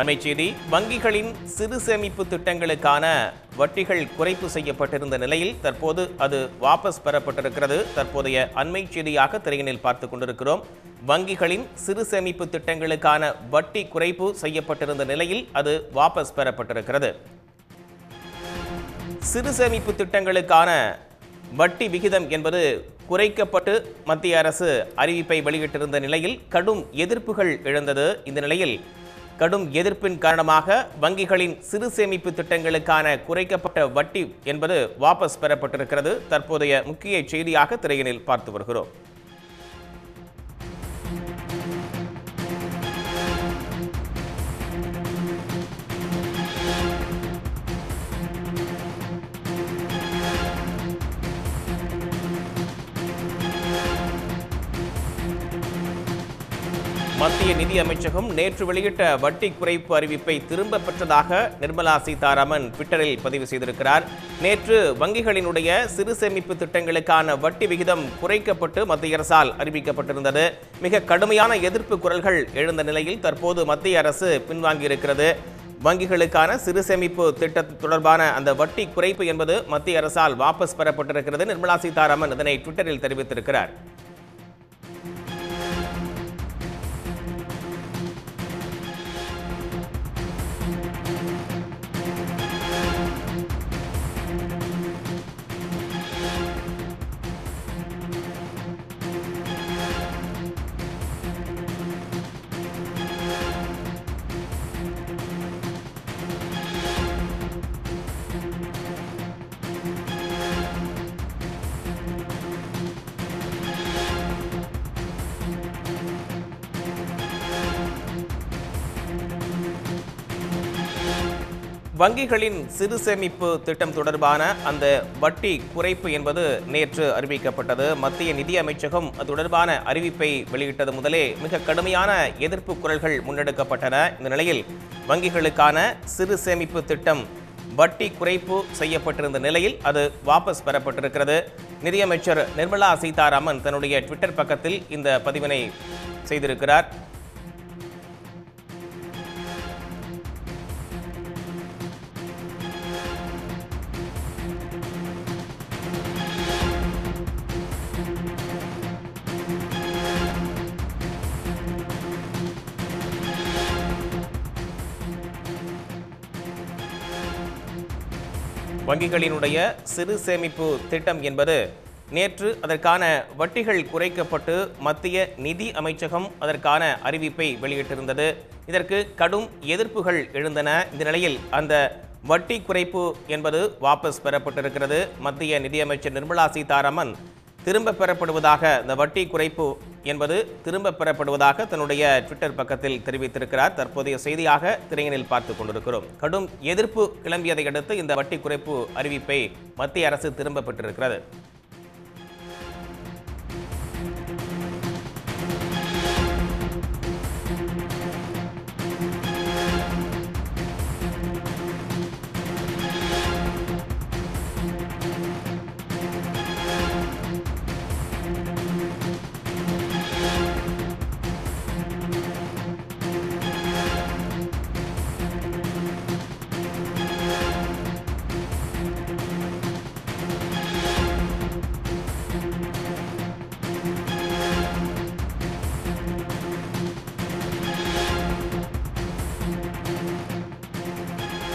அண்மைச் செய்தி வங்கிகளின் சிறு சேமிப்பு திட்டங்களுக்கான வட்டிகள் குறைப்பு செய்யப்பட்டிருந்த நிலையில் தற்போது அது வாபஸ் பெறப்பட்டிருக்கிறது. தற்போதைய அண்மை செய்தியாக திரையினில் பார்த்துக் கொண்டிருக்கிறோம். வங்கிகளின் சிறு சேமிப்பு திட்டங்களுக்கான வட்டி குறைப்பு செய்யப்பட்டிருந்த நிலையில் அது வாபஸ் பெறப்பட்டிருக்கிறது. சிறு சேமிப்பு திட்டங்களுக்கான வட்டி விகிதம் என்பது குறைக்கப்பட்டு மத்திய அரசு அறிவிப்பை வெளியிட்டிருந்த நிலையில் கடும் எதிர்ப்புகள் எழுந்தது. இந்த நிலையில் கடும் எதிர்ப்பின் காரணமாக வங்கிகளின் சிறு சேமிப்பு திட்டங்களுக்கான குறைக்கப்பட்ட வட்டி என்பது வாபஸ் பெறப்பட்டிருக்கிறது. தற்போதைய முக்கிய செய்தியாக திரையினில் பார்த்து வருகிறோம். மத்திய நிதி அமைச்சகம் நேற்று வெளியிட்ட வட்டி குறைப்பு அறிவிப்பை திரும்ப பெற்றதாக நிர்மலா சீதாராமன் ட்விட்டரில் பதிவு செய்திருக்கிறார். நேற்று வங்கிகளினுடைய சிறு சேமிப்பு திட்டங்களுக்கான வட்டி விகிதம் குறைக்கப்பட்டு மத்திய அரசால் அறிவிக்கப்பட்டிருந்தது. மிக கடுமையான எதிர்ப்பு குரல்கள் எழுந்த நிலையில் தற்போது மத்திய அரசு பின்வாங்கியிருக்கிறது. வங்கிகளுக்கான சிறு சேமிப்பு திட்டம் தொடர்பான அந்த வட்டி குறைப்பு என்பது மத்திய அரசால் வாபஸ் பெறப்பட்டிருக்கிறது. நிர்மலா சீதாராமன் இதனை ட்விட்டரில் தெரிவித்திருக்கிறார். வங்கிகளின் சிறு சேமிப்பு திட்டம் தொடர்பான அந்த வட்டி குறைப்பு என்பது நேற்று அறிவிக்கப்பட்டது. மத்திய நிதி அமைச்சகம் அது தொடர்பான அறிவிப்பை வெளியிட்டது முதலே மிக கடுமையான எதிர்ப்பு குரல்கள் முன்னெடுக்கப்பட்டன. இந்த நிலையில் வங்கிகளுக்கான சிறு சேமிப்பு திட்டம் வட்டி குறைப்பு செய்யப்பட்டிருந்த நிலையில் அது வாபஸ் பெறப்பட்டிருக்கிறது. நிதியமைச்சர் நிர்மலா சீதாராமன் தன்னுடைய ட்விட்டர் பக்கத்தில் இந்த பதிவினை செய்திருக்கிறார். வங்கிகளினுடைய சிறு சேமிப்பு திட்டம் என்பது நேற்று அதற்கான வட்டிகள் குறைக்கப்பட்டு மத்திய நிதி அமைச்சகம் அதற்கான அறிவிப்பை வெளியிட்டிருந்தது. இதற்கு கடும் எதிர்ப்புகள் எழுந்தன. இந்த நிலையில் அந்த வட்டி குறைப்பு என்பது வாபஸ் பெறப்பட்டிருக்கிறது. மத்திய நிதியமைச்சர் நிர்மலா சீதாராமன் திரும்ப பெறப்படுவதாக இந்த வட்டி குறைப்பு என்பது திரும்ப பெறப்படுவதாக தன்னுடைய ட்விட்டர் பக்கத்தில் தெரிவித்திருக்கிறார். தற்போதைய செய்தியாக திரையினில் பார்த்து கொண்டிருக்கிறோம். கடும் எதிர்ப்பு கிளம்பியதை அடுத்து இந்த வட்டி குறைப்பு அறிவிப்பை மத்திய அரசு திரும்ப பெற்றிருக்கிறது.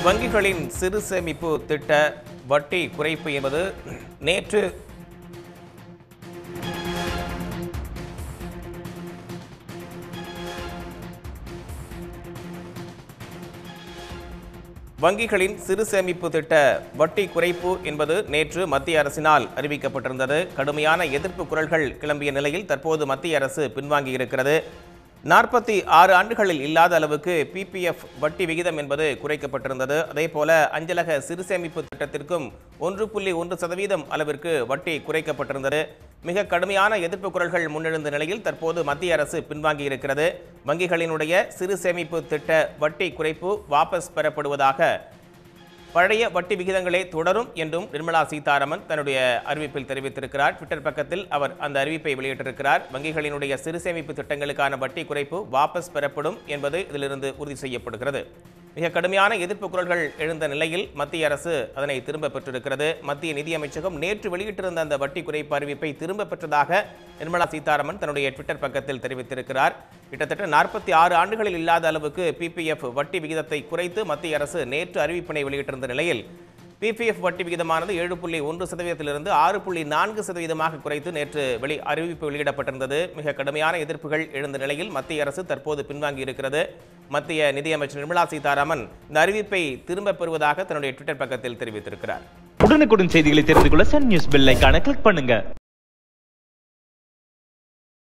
வங்கிகளின் சிறு சேமிப்பு திட்ட வட்டி குறைப்பு என்பது நேற்று வங்கிகளின் சிறு சேமிப்பு திட்ட வட்டி குறைப்பு என்பது நேற்று மத்திய அரசினால் அறிவிக்கப்பட்டிருந்தது. கடுமையான எதிர்ப்பு குரல்கள் கிளம்பிய நிலையில் தற்போது மத்திய அரசு பின்வாங்கியிருக்கிறது. நாற்பத்தி ஆறு ஆண்டுகளில் இல்லாத அளவுக்கு பிபிஎஃப் வட்டி விகிதம் என்பது குறைக்கப்பட்டிருந்தது. அதே போல அஞ்சலக சிறு சேமிப்பு திட்டத்திற்கும் ஒன்று புள்ளி ஒன்று சதவீதம் அளவிற்கு வட்டி குறைக்கப்பட்டிருந்தது. மிக கடுமையான எதிர்ப்பு குரல்கள் முன்னெழுந்த நிலையில் தற்போது மத்திய அரசு பின்வாங்கி இருக்கிறது வங்கிகளினுடைய சிறு சேமிப்பு திட்ட வட்டி குறைப்பு வாபஸ் பெறப்படுவதாக பழைய வட்டி விகிதங்களே தொடரும் என்றும் நிர்மலா சீதாராமன் தன்னுடைய அறிவிப்பில் தெரிவித்திருக்கிறார். ட்விட்டர் பக்கத்தில் அவர் அந்த அறிவிப்பை வெளியிட்டிருக்கிறார். வங்கிகளினுடைய சிறு சேமிப்பு திட்டங்களுக்கான வட்டி குறைப்பு வாபஸ் பெறப்படும் என்பது இதிலிருந்து உறுதி செய்யப்படுகிறது. மிக கடுமையான எதிர்ப்பு குரல்கள் எழுந்த நிலையில் மத்திய அரசு அதனை திரும்ப பெற்றிருக்கிறது. மத்திய நிதியமைச்சகம் நேற்று வெளியிட்டிருந்த அந்த வட்டி குறைப்பு அறிவிப்பை திரும்ப பெற்றதாக நிர்மலா சீதாராமன் தன்னுடைய ட்விட்டர் பக்கத்தில் தெரிவித்திருக்கிறார். கிட்டத்தட்ட நாற்பத்தி ஆறு ஆண்டுகளில் இல்லாத அளவுக்கு பிபிஎஃப் வட்டி விகிதத்தை குறைத்து மத்திய அரசு நேற்று அறிவிப்பினை வெளியிட்டிருந்த நிலையில் பிபிஎஃப் வட்டி விகிதமானது ஏழு புள்ளி ஒன்று சதவீதத்திலிருந்து ஆறு புள்ளி நான்கு சதவீதமாக குறைத்து நேற்று வெளி அறிவிப்பு வெளியிடப்பட்டிருந்தது. மிக கடுமையான எதிர்ப்புகள் எழுந்த நிலையில் மத்திய அரசு தற்போது பின்வாங்கி இருக்கிறது மத்திய நிதியமைச்சர் நிர்மலா சீதாராமன் இந்த அறிவிப்பை திரும்பப் பெறுவதாக தன்னுடைய ட்விட்டர் பக்கத்தில் தெரிவித்திருக்கிறார். உடனுக்குடன் செய்திகளை தெரிந்து கொள்ள சன் நியூஸ் பெல் கிளிக் பண்ணுங்க.